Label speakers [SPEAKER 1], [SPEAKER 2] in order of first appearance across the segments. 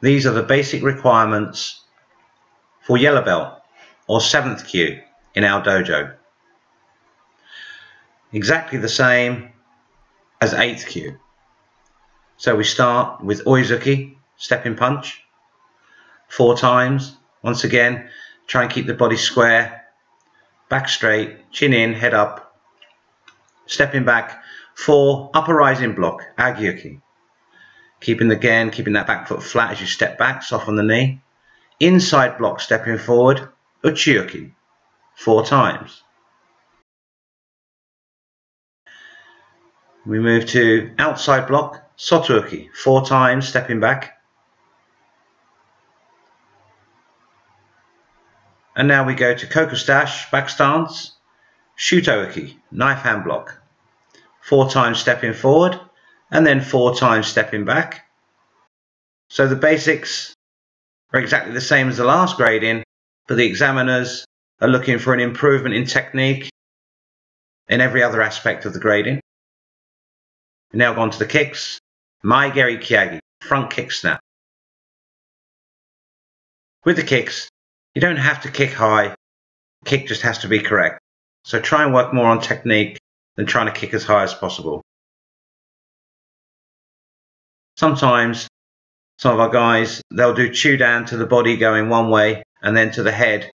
[SPEAKER 1] These are the basic requirements for yellow belt or 7th kyu in our dojo. Exactly the same as 8th kyu. So we start with Oizuki, stepping punch, four times. Once again, try and keep the body square, back straight, chin in, head up, stepping back, four, upper rising block, Age-uke. Keeping the again, keeping that back foot flat as you step back, soft on the knee. Inside block, stepping forward, Uchi-uke, four times. We move to outside block, Soto-uke, four times, stepping back. And now we go to Kokutsu-dachi, back stance, Shuto-uke, knife hand block. Four times stepping forward, and then four times stepping back. So the basics are exactly the same as the last grading, but the examiners are looking for an improvement in technique in every other aspect of the grading. We now go on to the kicks. Mae Geri Keage, front kick snap. With the kicks, you don't have to kick high. Kick just has to be correct. So try and work more on technique than trying to kick as high as possible. Sometimes some of our guys, they'll do Chudan to the body going one way and then to the head,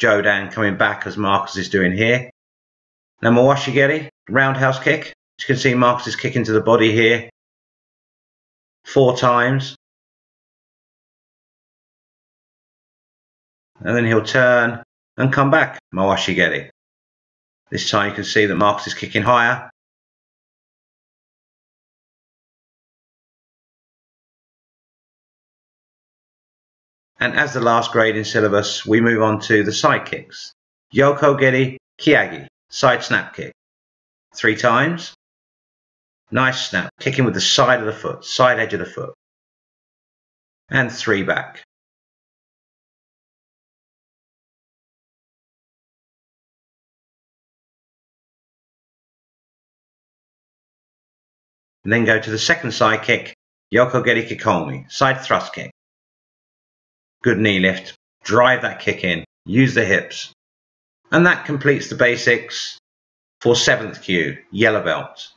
[SPEAKER 1] Jodan coming back as Marcus is doing here. Now Mawashigeri, roundhouse kick. As you can see, Marcus is kicking to the body here four times. And then he'll turn and come back, Mawashigeri. This time you can see that Marcus is kicking higher. And as the last grade in syllabus, we move on to the side kicks. Yoko Geri Keage, side snap kick. Three times. Nice snap, kicking with the side of the foot, side edge of the foot. And three back. And then go to the second side kick, Yoko Geri Kekomi, side thrust kick. Good knee lift, drive that kick in, use the hips. And that completes the basics for 7th kyu, yellow belt.